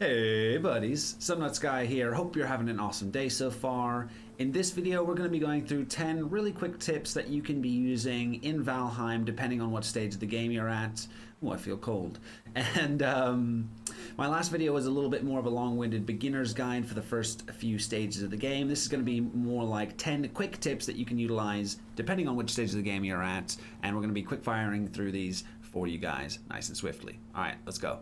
Hey buddies, SomeNutz Guy here. Hope you're having an awesome day so far. In this video, we're going to be going through 10 really quick tips that you can be using in Valheim depending on what stage of the game you're at. Oh, I feel cold. And um, my last video was a little bit more of a long-winded beginner's guide for the first few stages of the game. This is going to be more like 10 quick tips that you can utilize depending on which stage of the game you're at. And we're going to be quick firing through these for you guys nice and swiftly. All right, let's go.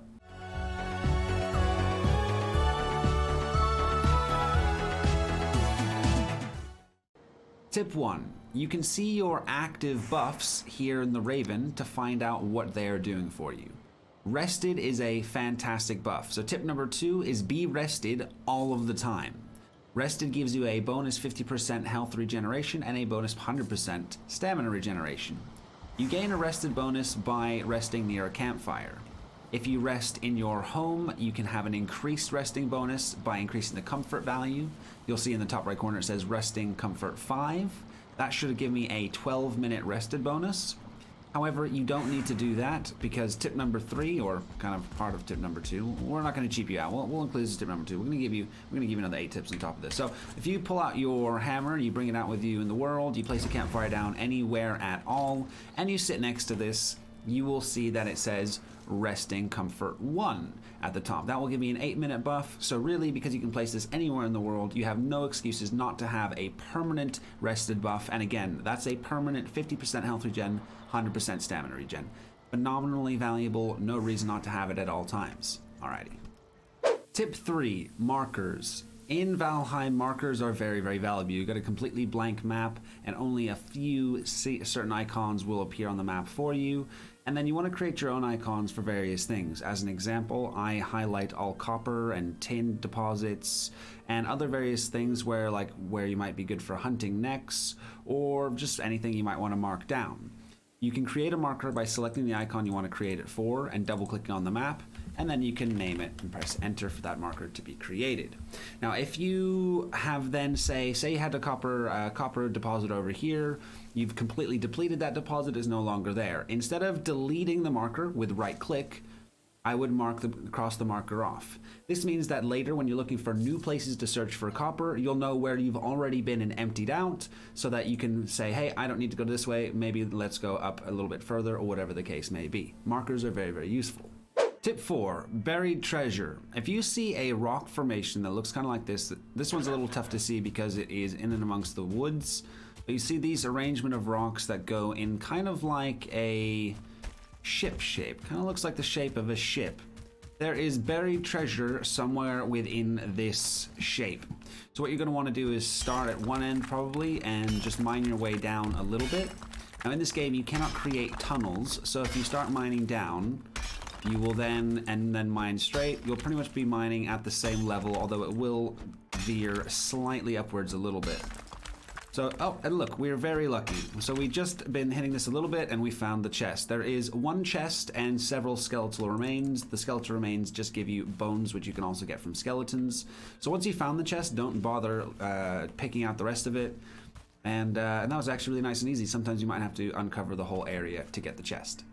Tip 1. You can see your active buffs here in the Raven to find out what they are doing for you. Rested is a fantastic buff. So tip number 2 is be rested all of the time. Rested gives you a bonus 50% health regeneration and a bonus 100% stamina regeneration. You gain a rested bonus by resting near a campfire. If you rest in your home, you can have an increased resting bonus by increasing the comfort value. You'll see in the top right corner it says resting comfort 5. That should give me a 12 minute rested bonus. However, you don't need to do that because tip number three, or kind of part of tip number two, we're not going to cheap you out. We'll, we'll include this tip number two. We're going to give you we're going to give you another eight tips on top of this. So if you pull out your hammer, and you bring it out with you in the world, you place a campfire down anywhere at all, and you sit next to this, you will see that it says resting comfort 1 at the top. That will give me an 8 minute buff. So really, because you can place this anywhere in the world, you have no excuses not to have a permanent rested buff. And again, that's a permanent 50% health regen, 100% stamina regen. Phenomenally valuable, no reason not to have it at all times. Alrighty. Tip 3, markers. In Valheim, markers are very, very valuable. You've got a completely blank map, and only a few certain icons will appear on the map for you. And then you want to create your own icons for various things. As an example, I highlight all copper and tin deposits and other various things where like where you might be good for hunting next or just anything you might want to mark down. You can create a marker by selecting the icon you want to create it for and double clicking on the map and then you can name it and press enter for that marker to be created. Now, if you have then say, say you had a copper uh, copper deposit over here, you've completely depleted that deposit is no longer there. Instead of deleting the marker with right click, I would mark the cross the marker off. This means that later when you're looking for new places to search for copper, you'll know where you've already been and emptied out so that you can say, hey, I don't need to go this way, maybe let's go up a little bit further or whatever the case may be. Markers are very, very useful. Tip 4 Buried Treasure. If you see a rock formation that looks kind of like this, this one's a little tough to see because it is in and amongst the woods. But you see these arrangement of rocks that go in kind of like a ship shape. Kind of looks like the shape of a ship. There is buried treasure somewhere within this shape. So what you're going to want to do is start at one end probably and just mine your way down a little bit. Now in this game you cannot create tunnels, so if you start mining down, you will then, and then mine straight, you'll pretty much be mining at the same level, although it will veer slightly upwards a little bit. So, oh, and look, we're very lucky. So we've just been hitting this a little bit and we found the chest. There is one chest and several skeletal remains. The skeletal remains just give you bones, which you can also get from skeletons. So once you found the chest, don't bother uh, picking out the rest of it. And, uh, and that was actually really nice and easy. Sometimes you might have to uncover the whole area to get the chest.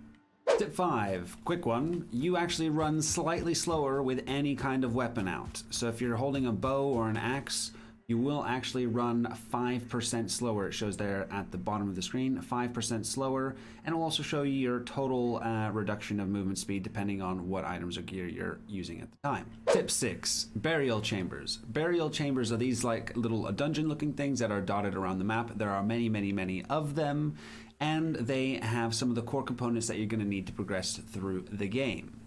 Tip 5, quick one. You actually run slightly slower with any kind of weapon out. So if you're holding a bow or an axe, you will actually run 5% slower. It shows there at the bottom of the screen, 5% slower, and it will also show you your total uh, reduction of movement speed depending on what items or gear you're using at the time. Tip 6, Burial Chambers. Burial Chambers are these like little dungeon looking things that are dotted around the map. There are many, many, many of them, and they have some of the core components that you're going to need to progress through the game.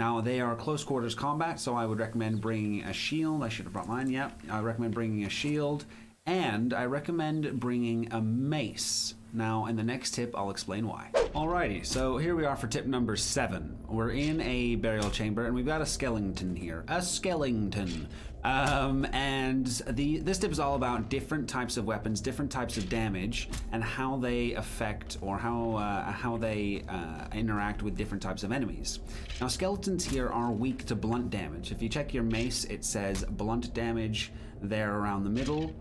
Now, they are close quarters combat, so I would recommend bringing a shield. I should have brought mine, yep. I recommend bringing a shield, and I recommend bringing a mace. Now, in the next tip, I'll explain why. Alrighty, so here we are for tip number seven. We're in a burial chamber, and we've got a skeleton here. A skeleton. Um, and the this tip is all about different types of weapons, different types of damage, and how they affect or how uh, how they uh, interact with different types of enemies. Now, skeletons here are weak to blunt damage. If you check your mace, it says blunt damage there around the middle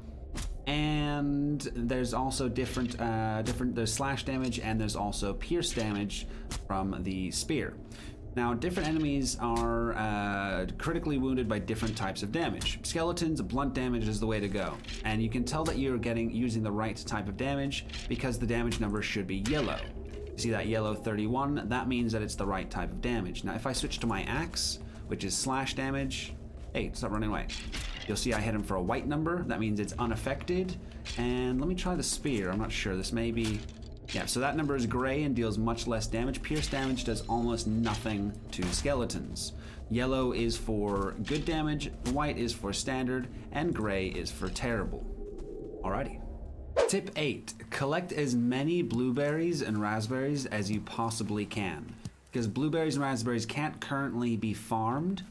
and there's also different uh, different there's slash damage and there's also pierce damage from the spear Now, different enemies are uh, critically wounded by different types of damage. Skeletons, blunt damage is the way to go. And you can tell that you're getting using the right type of damage because the damage number should be yellow. You see that yellow 31? That means that it's the right type of damage. Now, if I switch to my axe, which is slash damage, hey, stop running away. You'll see I hit him for a white number. That means it's unaffected. And let me try the spear. I'm not sure. This may be yeah, so that number is gray and deals much less damage. Pierce damage does almost nothing to skeletons. Yellow is for good damage, white is for standard, and gray is for terrible. Alrighty. Tip 8. Collect as many blueberries and raspberries as you possibly can. Because blueberries and raspberries can't currently be farmed,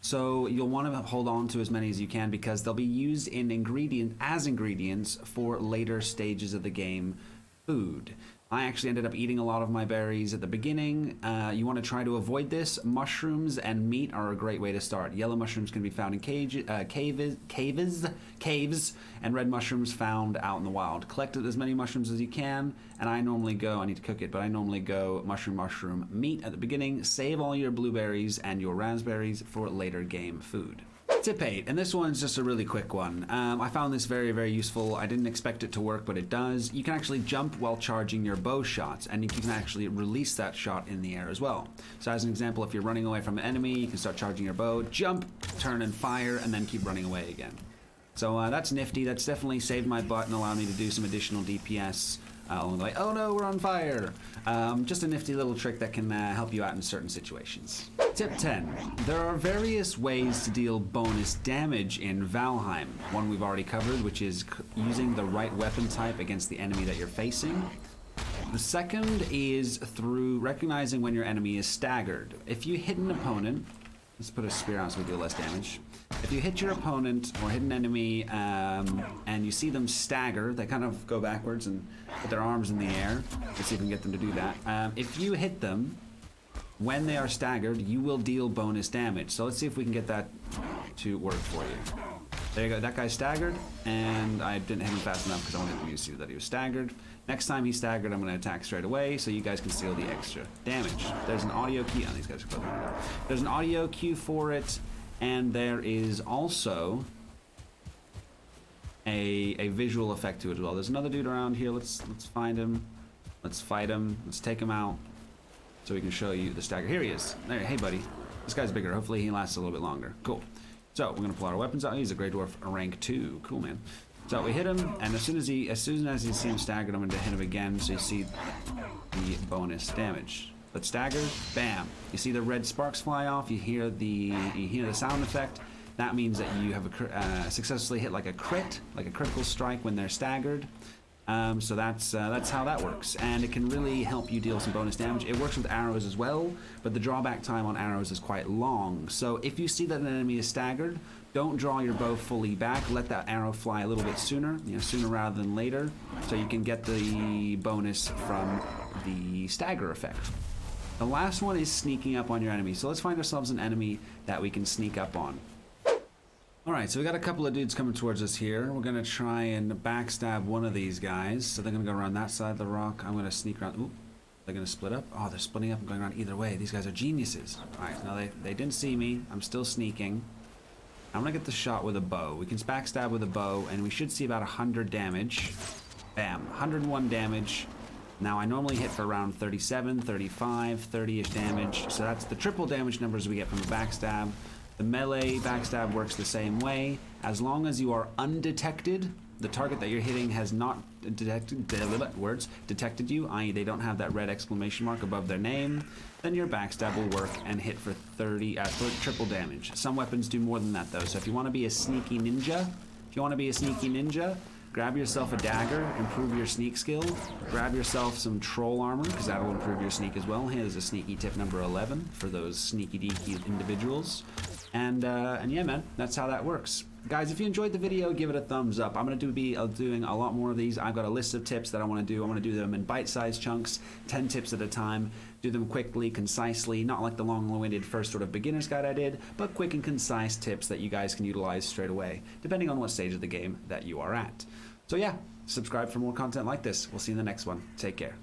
so you'll want to hold on to as many as you can because they'll be used in ingredient as ingredients for later stages of the game food. I actually ended up eating a lot of my berries at the beginning. Uh, you want to try to avoid this. Mushrooms and meat are a great way to start. Yellow mushrooms can be found in cage, uh, caves, caves, caves, and red mushrooms found out in the wild. Collect as many mushrooms as you can, and I normally go, I need to cook it, but I normally go mushroom, mushroom, meat at the beginning. Save all your blueberries and your raspberries for later game food. Tip 8, and this one's just a really quick one. Um, I found this very, very useful. I didn't expect it to work, but it does. You can actually jump while charging your bow shots, and you can actually release that shot in the air as well. So as an example, if you're running away from an enemy, you can start charging your bow, jump, turn and fire, and then keep running away again. So uh, that's nifty. That's definitely saved my butt and allowed me to do some additional DPS uh, along the way. Oh no, we're on fire! Um, just a nifty little trick that can uh, help you out in certain situations. Tip 10. There are various ways to deal bonus damage in Valheim. One we've already covered, which is using the right weapon type against the enemy that you're facing. The second is through recognizing when your enemy is staggered. If you hit an opponent, let's put a spear on so we do less damage. If you hit your opponent or hit an enemy um, and you see them stagger, they kind of go backwards and put their arms in the air. Let's see if we can get them to do that. Um, if you hit them, when they are staggered, you will deal bonus damage. So let's see if we can get that to work for you. There you go, that guy's staggered, and I didn't hit him fast enough because I wanted you to see that he was staggered. Next time he's staggered, I'm going to attack straight away so you guys can steal the extra damage. There's an audio key. Oh, these guys are close. There's an audio cue for it. And there is also a, a visual effect to it as well. There's another dude around here. Let's let's find him. Let's fight him. Let's take him out so we can show you the stagger. Here he is. There, hey, buddy. This guy's bigger. Hopefully he lasts a little bit longer. Cool. So we're gonna pull our weapons out. He's a Grey Dwarf rank two. Cool, man. So we hit him, and as soon as he, as soon as you see him staggered, I'm to hit him again, so you see the bonus damage. But staggered, bam. You see the red sparks fly off. You hear the you hear the sound effect. That means that you have a, uh, successfully hit like a crit, like a critical strike when they're staggered. Um, so that's uh, that's how that works, and it can really help you deal some bonus damage. It works with arrows as well, but the drawback time on arrows is quite long. So if you see that an enemy is staggered, don't draw your bow fully back. Let that arrow fly a little bit sooner, you know, sooner rather than later, so you can get the bonus from the stagger effect. The last one is sneaking up on your enemy. So let's find ourselves an enemy that we can sneak up on. Alright, so we got a couple of dudes coming towards us here. We're to try and backstab one of these guys. So they're to go around that side of the rock. I'm to sneak around. Ooh, they're to split up. Oh, they're splitting up and going around either way. These guys are geniuses. Alright, now they, they didn't see me. I'm still sneaking. I'm to get the shot with a bow. We can backstab with a bow, and we should see about 100 damage. Bam, 101 damage. Now I normally hit for around 37, 35, 30-ish damage. So that's the triple damage numbers we get from a backstab. The melee backstab works the same way. As long as you are undetected, the target that you're hitting has not detected words detected you, i.e. they don't have that red exclamation mark above their name, then your backstab will work and hit for 30 uh, triple damage. Some weapons do more than that though. So if you want to be a sneaky ninja, if you want to be a sneaky ninja, Grab yourself a dagger, improve your sneak skill. Grab yourself some troll armor, because that'll improve your sneak as well. Here's a sneaky tip number 11 for those sneaky deaky individuals. And, uh, and yeah, man, that's how that works. Guys, if you enjoyed the video, give it a thumbs up. I'm going to do, be uh, doing a lot more of these. I've got a list of tips that I want to do. I want to do them in bite-sized chunks, 10 tips at a time. Do them quickly, concisely, not like the long-winded first sort of beginner's guide I did, but quick and concise tips that you guys can utilize straight away, depending on what stage of the game that you are at. So yeah, subscribe for more content like this. We'll see you in the next one. Take care.